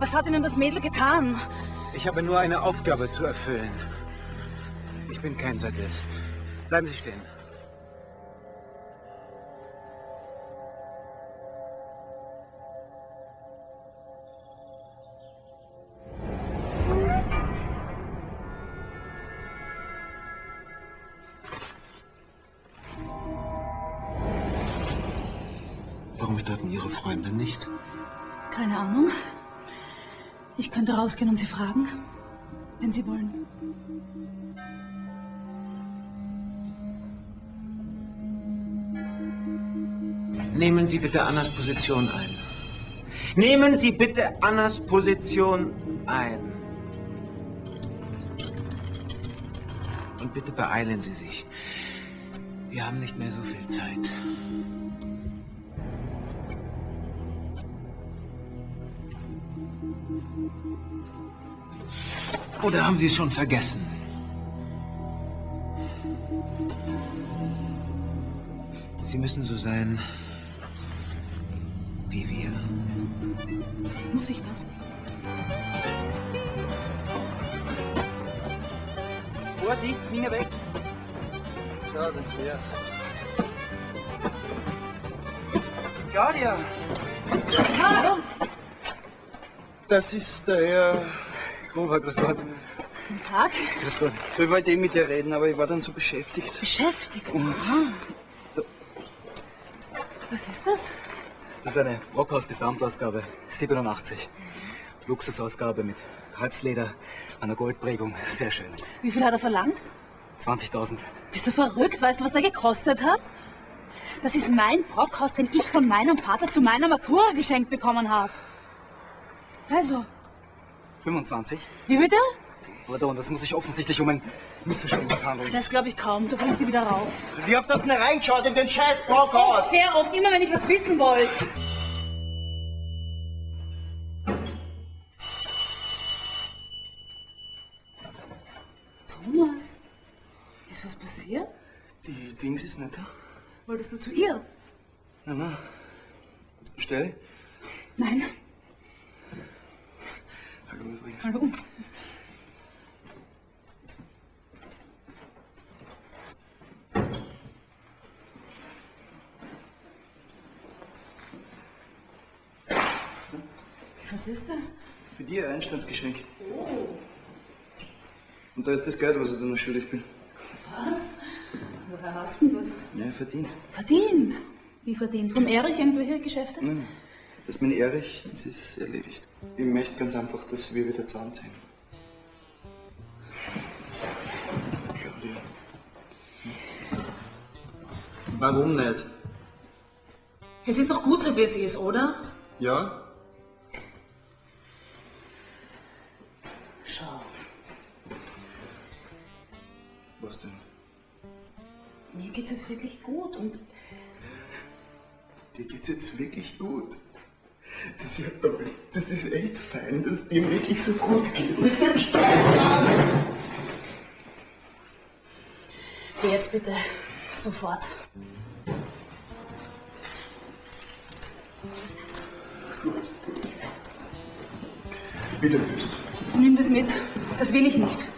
Was hat Ihnen das Mädel getan? Ich habe nur eine Aufgabe zu erfüllen. Ich bin kein Sadist. Bleiben Sie stehen. Warum starten Ihre Freunde nicht? Keine Ahnung. Ich könnte rausgehen und Sie fragen, wenn Sie wollen. Nehmen Sie bitte Annas Position ein. Nehmen Sie bitte Annas Position ein. Und bitte beeilen Sie sich. Wir haben nicht mehr so viel Zeit. Oder haben Sie es schon vergessen? Sie müssen so sein wie wir. Muss ich das? Vorsicht, Finger weg. So, das wär's. Claudia! Hallo! Das ist der Herr Gruber, grüß Gott. Guten Tag. Grüß Gott. Ich wollte eh mit dir reden, aber ich war dann so beschäftigt. Beschäftigt. Und- Aha. Was ist das? Das ist eine Brockhaus-Gesamtausgabe, 87. Luxusausgabe mit Kalbsleder, einer Goldprägung, sehr schön. Wie viel hat er verlangt? 20.000. Bist du verrückt? Weißt du, was der gekostet hat? Das ist mein Brockhaus, den ich von meinem Vater zu meiner Matura geschenkt bekommen habe. Also, 25? wie bitte? Pardon, das muss sich offensichtlich um ein Missverständnis handeln. Das glaube ich kaum. Du bringst die wieder rauf. Wie oft hast du denn reingeschaut in den scheiß Brockhaus? Sehr oft, immer wenn ich was wissen wollte. Thomas, ist was passiert? Die Dings ist nicht da. Wolltest du zu ihr? Na, na. Stell. Nein. Hallo. Was ist das? Für dich ein Einstandsgeschenk. Und da ist das Geld, was ich dir noch schuldig bin. Was? Woher hast du das? Ja, verdient. Verdient. Wie verdient? Von Erich irgendwelche Geschäfte? Nein. Das mit Erich, das ist erledigt. Ich möchte ganz einfach, dass wir wieder zusammenziehen. Claudia. Warum nicht? Es ist doch gut so, wie es ist, oder? Ja? Schau, Was denn? mir geht es wirklich gut und Dir geht's jetzt wirklich gut. Das ist ja toll. Das ist echt fein, dass dir wirklich so gut geht. Mit dem Stefan! geh jetzt bitte sofort. Wie du willst. Nimm das mit. Das will ich nicht.